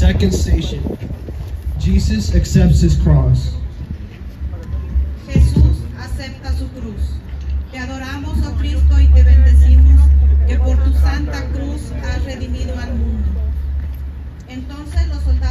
Second station. Jesus accepts his cross. Jesús acepta su cruz. Te adoramos, oh Cristo, y te bendecimos, que por tu santa cruz has redimido al mundo. Entonces los soldados